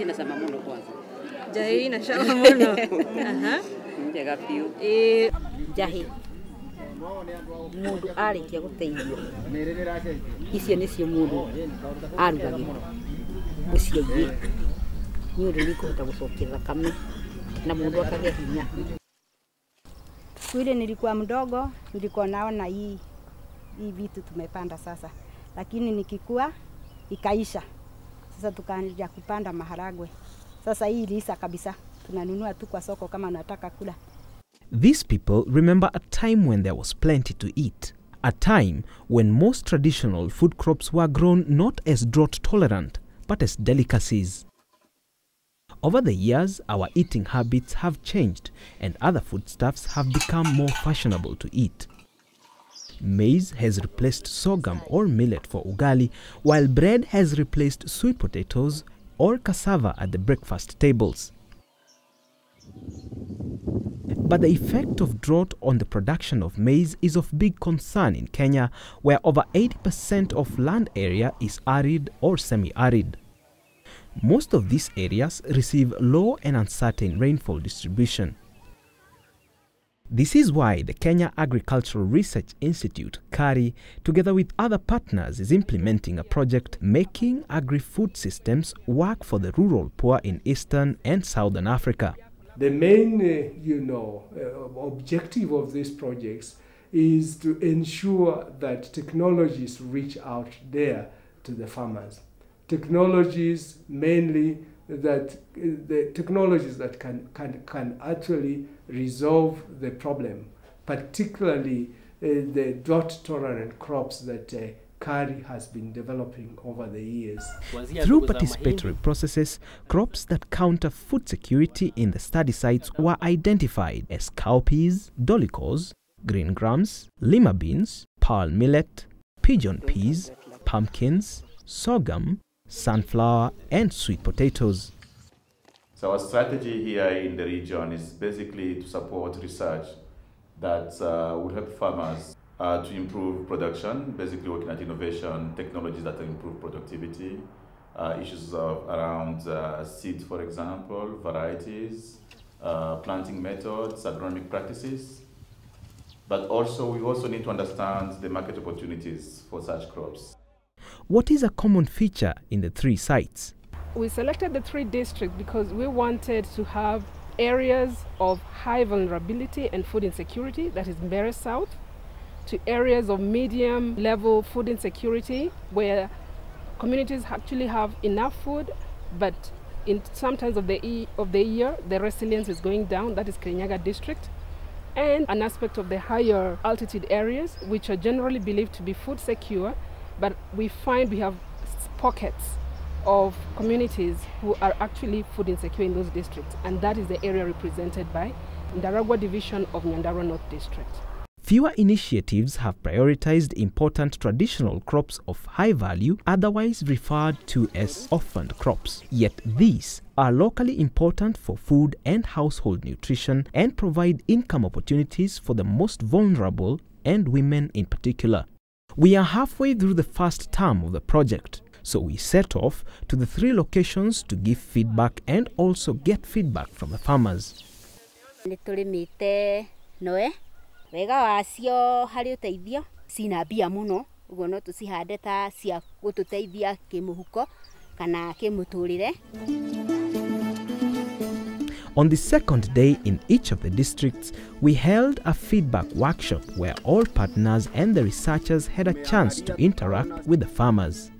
sina sama muno kwanza. Jahi na shama muno aha. Njega biu eh jahi. Mundu arikia guteithio. Icio nicio mundu arugagirwo guciaigi ni undu ni kuhota gucokia thakame na mundu akagia hinya. Siku nilikuwa mdogo nilikuwa naona hii hii vitu tumepanda sasa. Lakini nikikua ikaisha. Sasa tukaanza kupanda maharagwe. Sasa hii iliisha kabisa, tunanunua tu kwa soko kama unataka kula. These people remember a time when there was plenty to eat, a time when most traditional food crops were grown not as drought tolerant, but as delicacies. Over the years, our eating habits have changed and other foodstuffs have become more fashionable to eat. Maize has replaced sorghum or millet for ugali, while bread has replaced sweet potatoes or cassava at the breakfast tables. But the effect of drought on the production of maize is of big concern in Kenya, where over 80% of land area is arid or semi arid. Most of these areas receive low and uncertain rainfall distribution. This is why the Kenya Agricultural Research Institute, KARI, together with other partners, is implementing a project making agri food systems work for the rural poor in eastern and southern Africa. The main, uh, you know, uh, objective of these projects is to ensure that technologies reach out there to the farmers. Technologies mainly that the technologies that can, can, can actually resolve the problem, particularly uh, the drought tolerant crops that uh, KARI has been developing over the years. Through participatory processes, crops that counter food security in the study sites were identified as cowpeas, dolichos, green grams, lima beans, pearl millet, pigeon peas, pumpkins, sorghum, sunflower, and sweet potatoes. So our strategy here in the region is basically to support research that uh, will help farmers uh, to improve production, basically working at innovation, technologies that improve productivity, uh, issues of around uh, seeds, for example, varieties, uh, planting methods, agronomic practices. But also, we also need to understand the market opportunities for such crops. What is a common feature in the three sites? We selected the three districts because we wanted to have areas of high vulnerability and food insecurity, that is Mbere South, to areas of medium level food insecurity where communities actually have enough food, but in some times of the, e- of the year, the resilience is going down, that is Kirinyaga district. And an aspect of the higher altitude areas, which are generally believed to be food secure, but we find we have pockets of communities who are actually food insecure in those districts, and that is the area represented by Ndaragwa division of Nyandarua North District. Fewer initiatives have prioritized important traditional crops of high value, otherwise referred to as orphaned crops. Yet these are locally important for food and household nutrition and provide income opportunities for the most vulnerable and women in particular. We are halfway through the first term of the project, so we set off to the three locations to give feedback and also get feedback from the farmers. nĩ tũrĩmĩte noe wega wacio harĩ ũteithio cina mbia mũno ũguo no tũcihande ta cia gũtũteithia kĩmũhuko kana kĩmũtũrĩre On the second day in each of the districts, we held a feedback workshop where all partners and the researchers had a chance to interact with the farmers.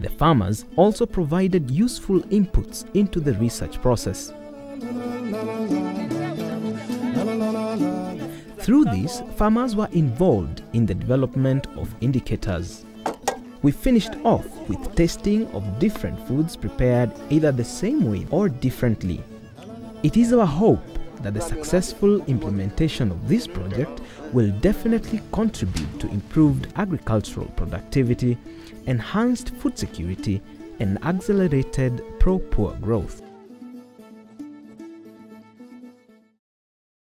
The farmers also provided useful inputs into the research process. Through this, farmers were involved in the development of indicators. We finished off with tasting of different foods prepared either the same way or differently. It is our hope that the successful implementation of this project will definitely contribute to improved agricultural productivity, enhanced food security, and accelerated pro poor growth.